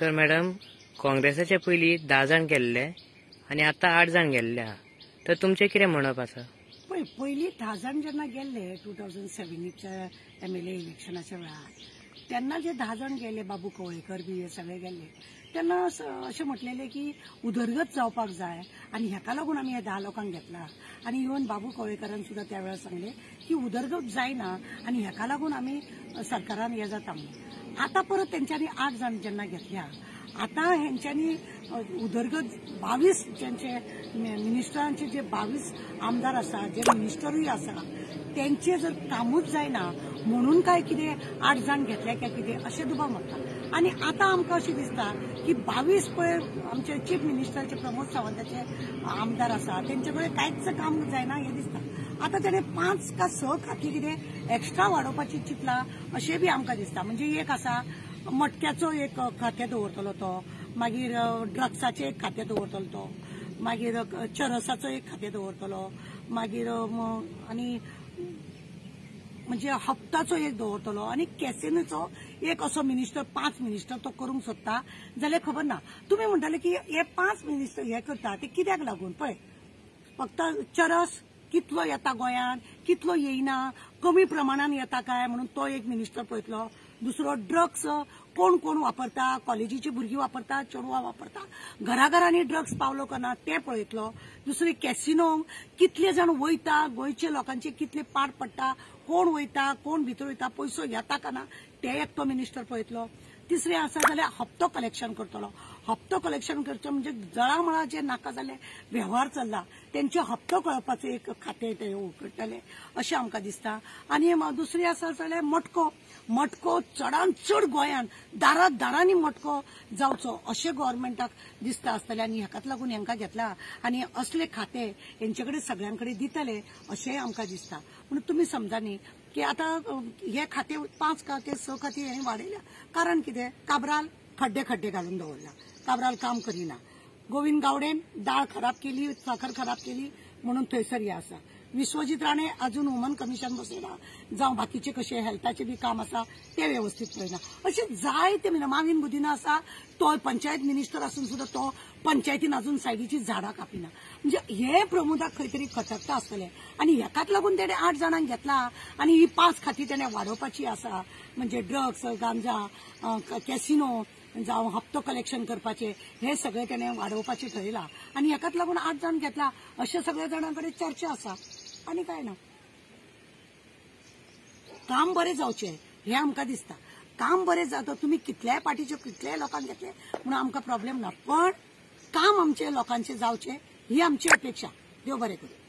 तर मॅडम काँग्रेसाचे पयलीं धा जाण गेल्ले आनी आतां आठ जाण गेल्ले. आहा तर तुमचें कितें म्हणप आसा पळय पयलीं धा जाण जेन्ना गेल्ले टू थावजंड सेव्हनच्या एम एल ए इलेक्शनाच्या वेळार तेन्ना जे धा जाण गेले बाबू कवळेकर बी हे सगळे गेले तेन्ना असं- अशें म्हटलेलें की उदरगत जावपाक जाय आनी हेका लागून आमी हे धा लोकांक घेतला. आनी इवन बाबू कवळेकरान सुद्दां त्या वेळार सांगले की उदरगत जायना आनी हेका लागून आमी सरकारान हे जाता म्हणून आतां परत तेंच्यांनी आठ जाण जेन्ना घेतल्या. आता ह्यांच्यानी उदरगत बावीस ज्यांचे मिनिस्टरांचे जे बावीस आमदार आसा जे मिनिस्टरूय आसा त्यांचे जर कामूच जायना म्हणून काय कितें आठ जाण घेतले काय कितें अशें दुबाव मारता आनी आतां आमकां अशें दिसता की बावीस पळय आमचे चीफ मिनिस्टरचे प्रमोद सावंताचे आमदार आसा तेंचे कडेन कांयच काम जायना हें दिसता. आतां ताणें पांच का स खातीं कितें एक्स्ट्रा वाडोवपाची चिंतला अशें बी आमकां दिसता. म्हणजे एक आसा मटक्याचो एक खातें दवरतलो तो. मागीर ड्रग्साचें एक खातें दवरतलो तो. मागीर चरसाचो एक खातें दवरतलो. मागीर आनी म्हणजे हप्ताचो एक दवरतलो. आनी कॅसिनोचो एक असो मिनिस्टर पांच मिनिस्टर तो करूंक सोदता. जाल्यार खबर ना. तुमी म्हणटाले की हे पांच मिनिस्टर हे करता ते कित्याक लागून? पळय. फक्त चरस कितलो येता गोंयांत कितलो येयना कमी प्रमाणान येता काय? म्हणून तो एक मिनिस्टर पळयतलो. दुसरो ड्रग्स कोण कोण वापरता? कॉलेजीची भुरगीं वापरता चेडवां वापरता. घराघरांनी ड्रग्स पावलो का ना ते पळयतलो. दुसरे कॅसिनो कितले जाण वयता? गोंयचे लोकांचे कितले पाड पडटा? कोण वयता? कोण भितर वयता? पयसो येता का ना? ते एक तो मिनिस्टर पळयतलो. तिसरें आसा जाल्यार हप्तो कलेक्शन करतलो. हप्तो कलेक्शन करचो म्हणजे जळामळा जे नाका जाल्ले वेव्हार चल्ला. तेंचे हप्तो कळपाचे एक खातें ते उगडटले अशें आमकां दिसता. आनी दुसरी दुसरें आसा जाल्यार मटको. मटको चडांत चड गोंयांत दारात दारांनी मटको जावचो. अशें गव्हर्मेंटाक दिसता आसतलें आनी हाकाच लागून हेंकां घेतला. आनी असले खाते हेंचे कडेन सगळ्यां कडेन दितले अशेंय आमकां दिसता. म्हणून तुमी न्ही की आतां हे खाते पांच खाते स खाते हे वाडयल्या कारण कितें? काबराल खड्डे खड्डे घालून दवरला. काबराल काम करिना. गोविंद गावडेन दाळ खराब केली साखर खराब केली म्हणून थंयसर हे आसा विश्वजीत राणे अजून वुमन कमिशन बसयला जावं बाकीचे कशे हेल्थाचे बी काम आसा ते वेवस्थीत पळयना अशें जायते मिन- माविन बुदिना आसा तो पंचायत मिनिस्टर आसून सुद्दां तो पंचायतीन अजून सायडीची झाडां कापिना. म्हणजे हे प्रमोदाक खंय तरी खटकता आसतलें आनी हेकाच लागून तेणें आठ जाणांक घेतला आनी ही पांच खाती तेणें वाडोवपाची आसा म्हणजे ड्रग्स गांजा कॅसिनो जावं हप्तो कलेक्शन करपाचे हे सगळे त्याने वाडोवपाचें ठरयलां आनी हेकाच लागून आठ जाण घेतला अशें सगळ्या जाणां कडेन चर्चा आसा आनी काय ना? काम बरें जावचें हें आमकां दिसता. काम बरें जाता तुमी कितल्याय पार्टीचे कितल्याय लोकांक घेतले म्हणून आमकां प्रॉब्लेम ना. पण काम आमचे लोकांचे जावचें ही आमची अपेक्षा. देव बरें करूं.